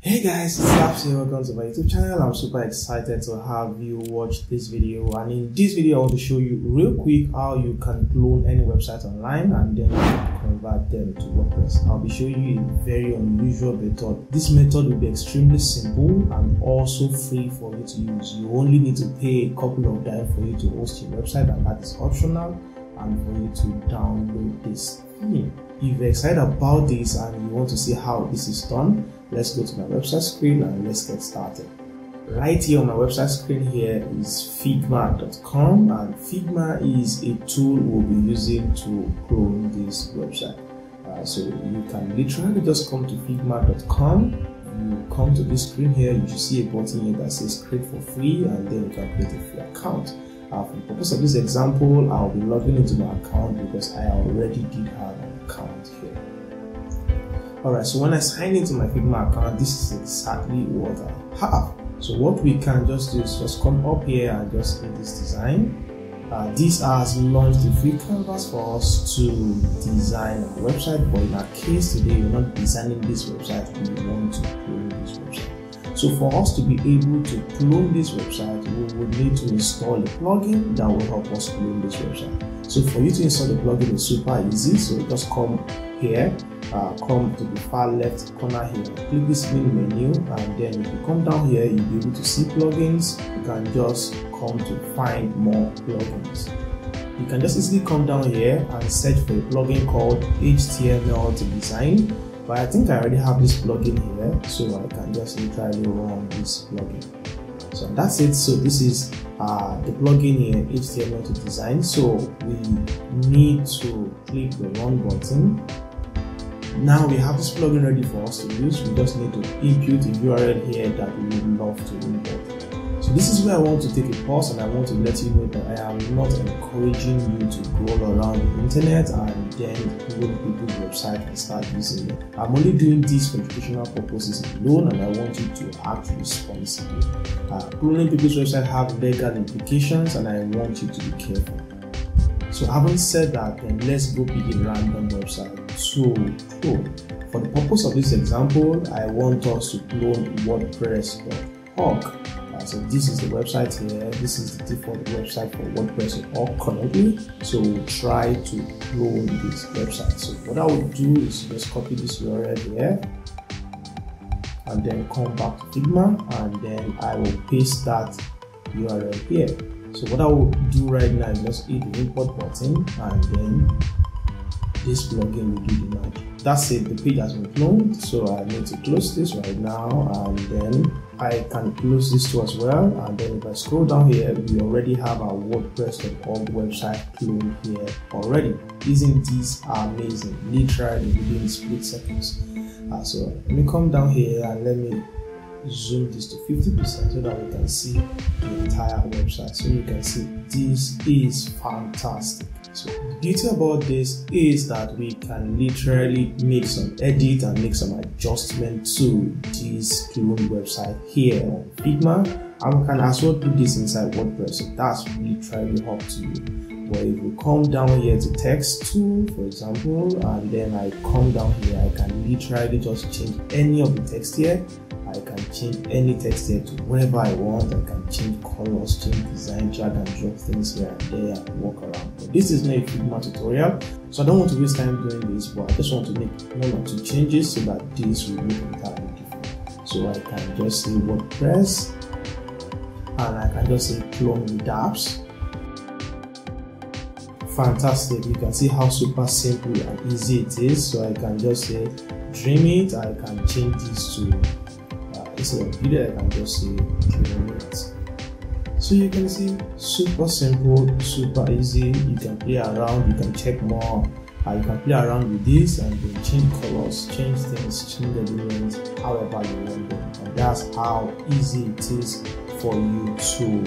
Hey guys, it's Daps here. Welcome to my YouTube channel. I'm super excited to have you watch this video. And in this video, I want to show you real quick how you can clone any website online and then convert them to WordPress. I'll be showing you a very unusual method. This method will be extremely simple and also free for you to use. You only need to pay a couple of dimes for you to host your website, and that is optional, and for you to download this theme. If you're excited about this and you want to see how this is done, let's go to my website screen and let's get started. Right here on my website screen here is figma.com and Figma is a tool we'll be using to clone this website. Uh, so you can literally just come to figma.com you come to this screen here you should see a button here that says create for free and then you can create a free account uh, for the purpose of this example i'll be logging into my account because i already did have an account here Alright, so when I sign into my Figma account, this is exactly what I have. So what we can just do is just come up here and just hit this design. Uh, this has launched a free canvas for us to design a website, but in our case today, we're not designing this website, we want to clone this website. So for us to be able to clone this website, we would need to install a plugin that will help us clone this website. So for you to install the plugin is super easy. So just come here uh, come to the far left corner here. Click this main menu and then if you come down here you'll be able to see plugins. You can just come to find more plugins. You can just easily come down here and search for a plugin called html to design but i think i already have this plugin here so i can just literally run this plugin. So that's it. So this is uh, the plugin here html to design. So we need to click the run button now we have this plugin ready for us to use. We just need to input a URL here that we would love to import. So this is where I want to take a pause and I want to let you know that I am not encouraging you to go around the internet and then clone people's website and start using it. I'm only doing this for educational purposes alone and I want you to act responsibly. Uh, people's website have legal implications and I want you to be careful. So having said that, then let's go pick a random website to clone. For the purpose of this example, I want us to clone WordPress.org. Uh, so this is the website here. This is the default website for WordPress.org currently. So we'll try to clone this website. So what I will do is just copy this URL here and then come back to Figma and then I will paste that URL here. So what I will do right now is just hit the import button and then this plugin will do the magic. That's it, the page has been cloned, so I need to close this right now and then I can close this too as well. And then if I scroll down here, we already have our WordPress.org website cloned here already. Isn't this amazing? Literally within split seconds. Uh, so let me come down here and let me zoom this to 50% so that we can see the entire website so you can see this is fantastic so the beauty about this is that we can literally make some edit and make some adjustment to this clone website here on Figma. And we can as well do this inside WordPress. So that's literally up to you. But if we come down here to text tool for example and then I come down here I can literally just change any of the text here. I can change any text here to whatever I want. I can change colors, change design, drag and drop things here and there and walk around. But this is not a Figma tutorial, so I don't want to waste time doing this, but I just want to make one or two changes so that this will look entirely different. So I can just say WordPress and I can just say clone with apps. Fantastic, you can see how super simple and easy it is. So I can just say dream it, I can change this to uh, instead of video I can just say 20 minutes so you can see super simple super easy you can play around you can check more uh, you can play around with this and change colors change things change the elements however you want them and that's how easy it is for you to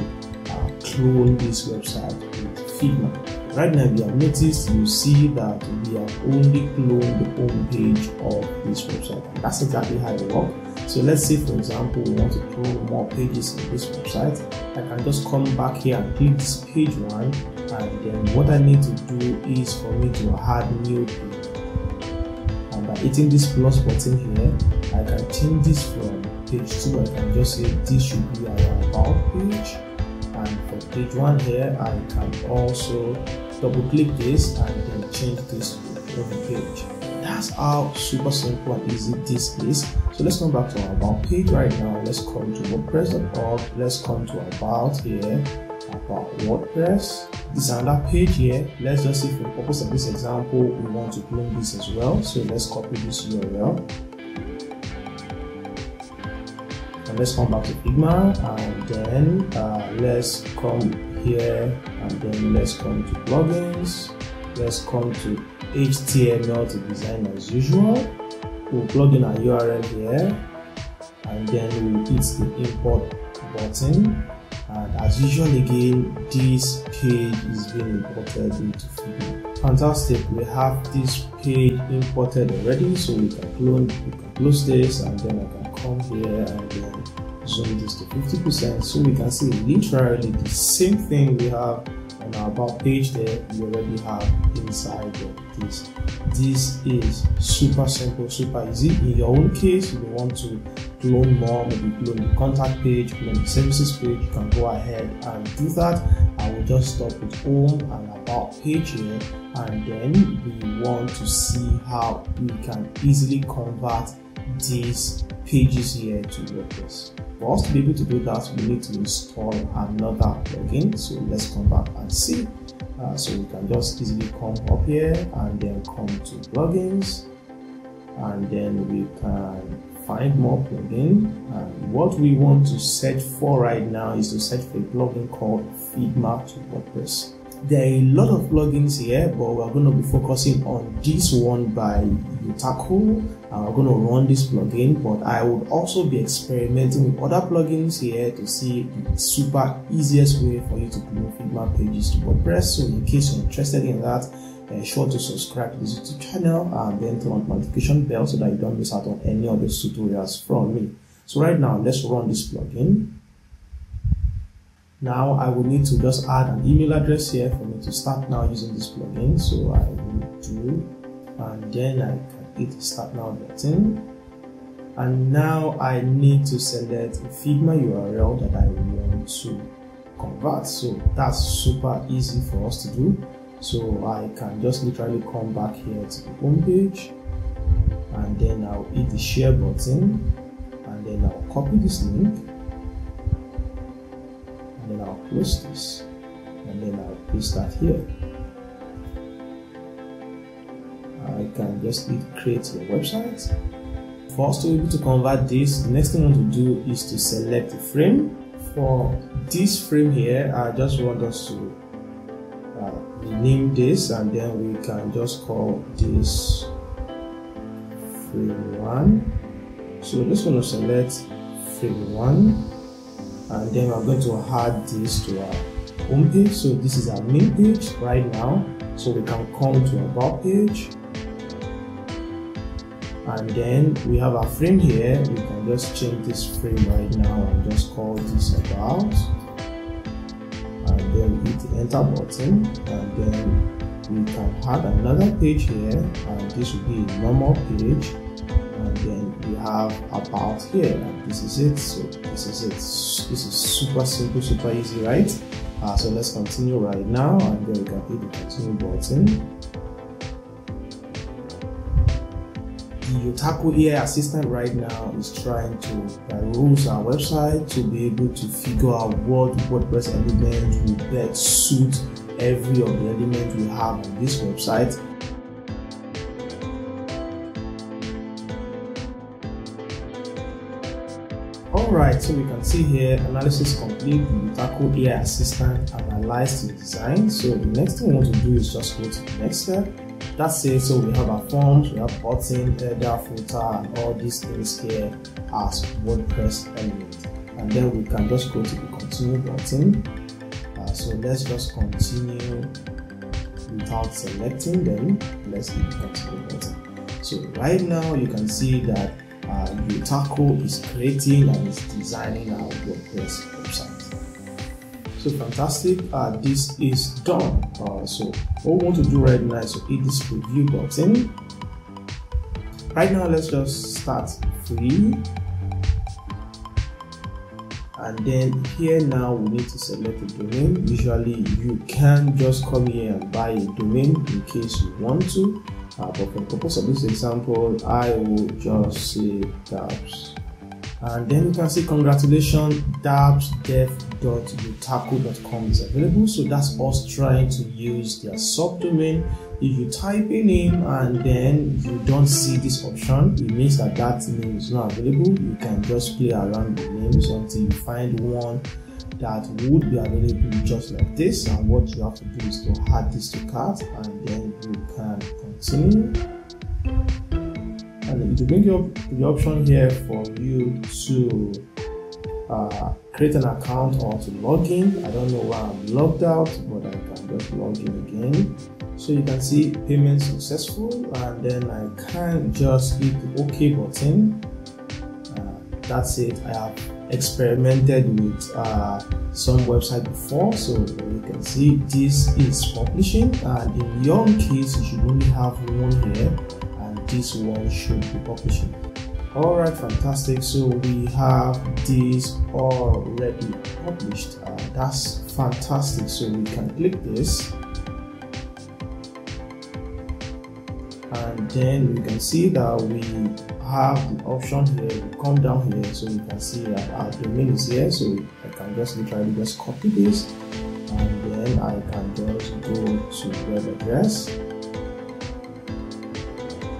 uh, clone this website with Figma Right now, if you have noticed, you see that we have only cloned the home page of this website. And that's exactly how it works. So let's say, for example, we want to clone more pages in this website. I can just come back here and click this page one. And then what I need to do is for me to add new page. And by hitting this plus button here, I can change this from page 2. I can just say this should be our about page. And for page 1 here, I can also double click this and then change this to the page. That's how super simple and easy this is. So let's come back to our about page right now. Let's come to WordPress.org. Let's come to about here about WordPress. This is another page here. Let's just see for the purpose of this example, we want to clone this as well. So let's copy this URL. And let's come back to Figma and then uh, let's come here and then let's come to plugins. Let's come to HTML to design as usual. We'll plug in our URL here and then we'll hit the import button and as usual again this page is being imported into Figma. Fantastic, we have this page imported already so we can clone, we can close this and then I can come here and then zoom this to 50% so we can see literally the same thing we have our about page there we already have inside of this. This is super simple super easy. In your own case if you want to clone more maybe clone the contact page clone the services page you can go ahead and do that. I will just stop with home and about page here. And then we want to see how we can easily convert these pages here to WordPress. For us to be able to do that, we need to install another plugin. So let's come back and see. Uh, so we can just easily come up here and then come to plugins and then we can find more plugin and what we want to search for right now is to search for a plugin called Figma to WordPress there are a lot of plugins here but we're going to be focusing on this one by and we're going to run this plugin but I would also be experimenting with other plugins here to see the super easiest way for you to clone Figma pages to WordPress. So in case you're interested in that uh, sure to subscribe to this YouTube channel and then turn on notification bell so that you don't miss out on any of those tutorials from me. So right now let's run this plugin now I will need to just add an email address here for me to start now using this plugin. So I will do, and then I can hit start now button. And now I need to select a Figma URL that I want to convert. So that's super easy for us to do. So I can just literally come back here to the home page and then I'll hit the share button and then I'll copy this link close this and then I'll paste that here. I can just create your website. For us to be able to convert this, the next thing I want to do is to select a frame. For this frame here, I just want us to uh, rename this and then we can just call this frame 1. So just going to select frame 1 and then we're going to add this to our home page. So this is our main page right now. So we can come to about page. And then we have our frame here. We can just change this frame right now and just call this about. And then hit the enter button. And then we can add another page here. And this will be a normal page have about here. This is it. So this is it. This is super simple super easy right? Uh, so let's continue right now. And then we can hit the continue button. The Yotako AI assistant right now is trying to peruse our website to be able to figure out what WordPress element will best suit every of the elements we have on this website Alright, so we can see here analysis complete, the Yotako AI assistant analyzed the design. So the next thing we want to do is just go to the next step. That's it. So we have our forms, we have button, header, footer, and all these things here as WordPress element. And then we can just go to the continue button. Uh, so let's just continue without selecting them. Let's hit the continue button. So right now you can see that uh, Yotako is creating and is designing our WordPress website. So fantastic, uh, this is done. Uh, so what we want to do right now is to hit this preview button. Right now let's just start free. And then here now we need to select a domain. Usually you can just come here and buy a domain in case you want to but for the purpose of this example i will just say daps. And then you can see congratulations dapsdev.yotako.com is available. So that's us trying to use their subdomain. If you type a name and then you don't see this option it means that that name is not available. You can just play around with names until you find one that would be available just like this. And what you have to do is to add this to cart and then you can continue and it will bring you the option here for you to uh, create an account or to log in. I don't know why I'm logged out, but I can just log in again. So you can see payment successful, and then I can just hit the OK button. Uh, that's it. I have experimented with uh, some website before, so you can see this is publishing, and in your case, you should only have one here and this one should be publishing. All right fantastic. So we have this already published uh, that's fantastic. So we can click this then we can see that we have the option here we come down here so you can see that our domain is here so I can just literally just copy this and then I can just go to web address.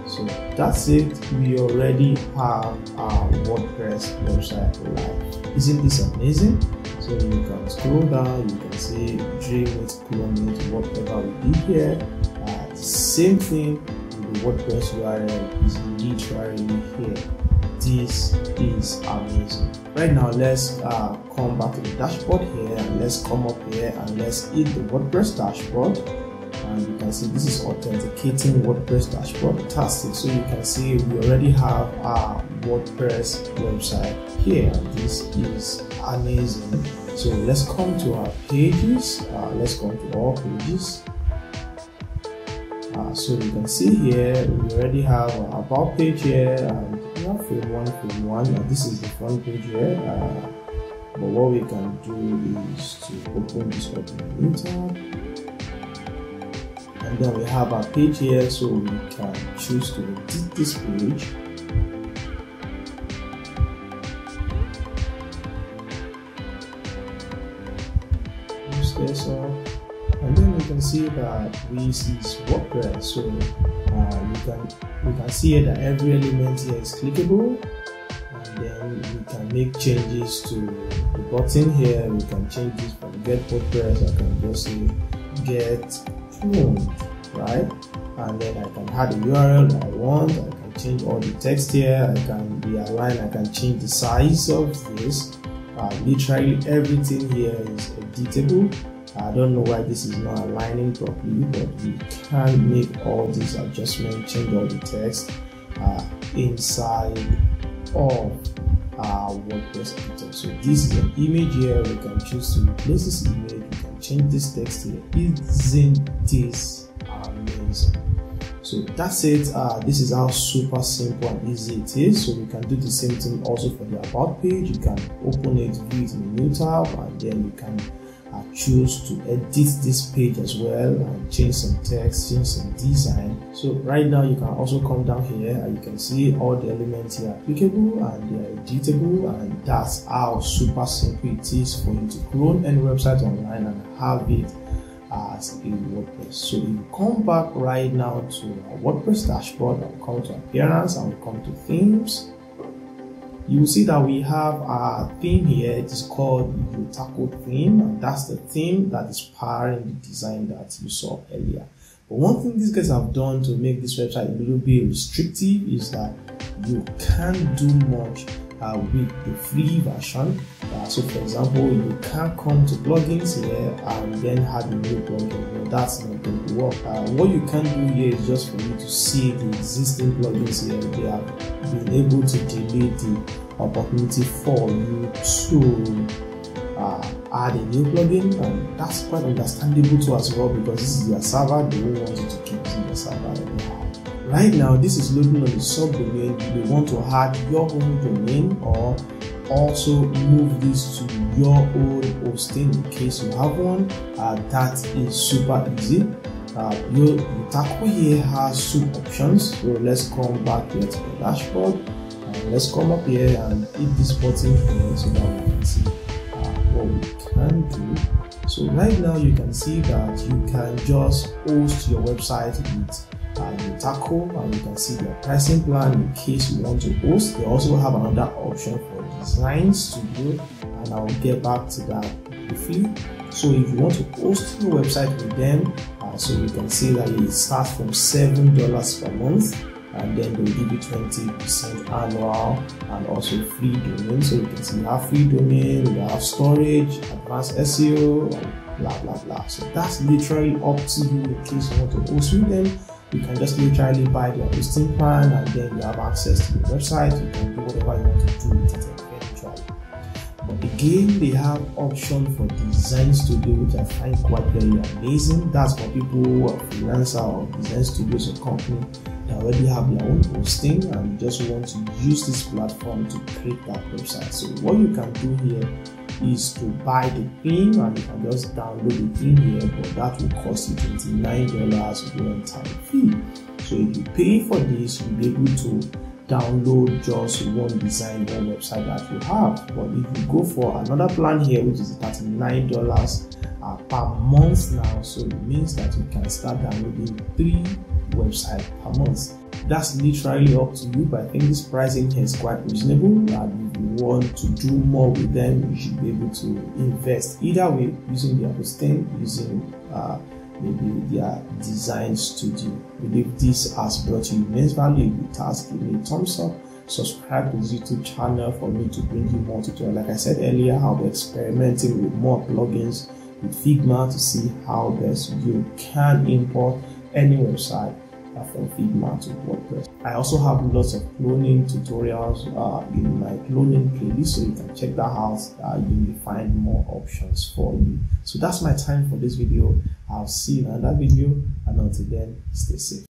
So that's it. We already have our wordpress website live. Isn't this amazing? So you can scroll down you can see dream it it whatever we did here. Uh, same thing wordpress url is literally here? This is amazing. Right now let's uh, come back to the dashboard here and let's come up here and let's hit the wordpress dashboard. And you can see this is authenticating WordPress dashboard fantastic so you can see we already have our WordPress website here. This is amazing. So let's come to our pages. Uh, let's come to all pages so you can see here we already have our about page here and we have frame one frame one and this is the front page here uh, but what we can do is to open this up in meantime. And then we have our page here so we can choose to edit this page. Then we can see that this is WordPress so uh, you can you can see that every element here is clickable and then we can make changes to the button here we can change this from get WordPress I can just say get right? And then I can add the URL that I want. I can change all the text here. I can realign. I can change the size of this. Uh, literally everything here is editable. I don't know why this is not aligning properly, but we can make all these adjustments, change all the text uh, inside of our WordPress editor. So this is an image here. We can choose to replace this image. We can change this text here. Isn't this amazing? So that's it. Uh, this is how super simple and easy it is. So we can do the same thing also for the about page. You can open it, view it in a new tab, and then you can uh, choose to edit this page as well and change some text, change some design. So right now you can also come down here and you can see all the elements here applicable and they are editable and that's how super simple it is for you to clone any website online and have it as a WordPress. So you come back right now to our WordPress dashboard and come to appearance and come to themes, you will see that we have our theme here. It is called Yotako theme, and that's the theme that is powering the design that you saw earlier. But one thing these guys have done to make this website a little bit restrictive is that you can't do much uh, with the free version. Uh, so, for example, you can't come to plugins here and then have a new plugin. Well, that's not going to work. Uh, what you can do here is just for you to see the existing plugins here. They have been able to delete the opportunity for you to uh, add a new plugin, and that's quite understandable too as well because this is your server. They will want you to keep using the server right now this is loading on the subdomain you want to add your own domain or also move this to your own hosting in case you have one. Uh, that is super easy. Uh, your taco here has two options. So let's come back here to the dashboard. And let's come up here and hit this button here so that we can see uh, what we can do. So right now you can see that you can just host your website with uh, Yotako and you can see their pricing plan in case you want to host. They also have another option for design studio and I'll get back to that briefly. So if you want to host your website with them, uh, so you can see that it starts from seven dollars per month and then they'll give you 20% annual and also free domain. So you can see you have free domain, you have storage, advanced SEO, blah blah blah. So that's literally up to you in case you want to host with them. You can just literally buy their hosting plan and then you have access to the website. You can do whatever you want to do with it again, they have option for design studio, which I find quite very amazing. That's for people who are freelancer or design studios or company that already have their own hosting and just want to use this platform to create that website. So what you can do here is to buy the theme and you can just download the theme here, but that will cost you $29 one time fee. So if you pay for this, you'll be able to download just one design one website that you have. But if you go for another plan here, which is $39 uh, per month now, so it means that you can start downloading three websites per month. That's literally up to you, but I think this pricing here is quite reasonable. And want to do more with them, you should be able to invest either way using their hosting, using uh, maybe their design studio. Believe this has brought you immense value. It has, give me a thumbs up. Subscribe to this YouTube channel for me to bring you more tutorials. Like I said earlier, I'll be experimenting with more plugins with Figma to see how best you can import any website from Figma to WordPress. I also have lots of cloning tutorials uh, in my cloning playlist, so you can check that out. Uh, you will find more options for you. So that's my time for this video. I'll see you in another video, and until then, stay safe.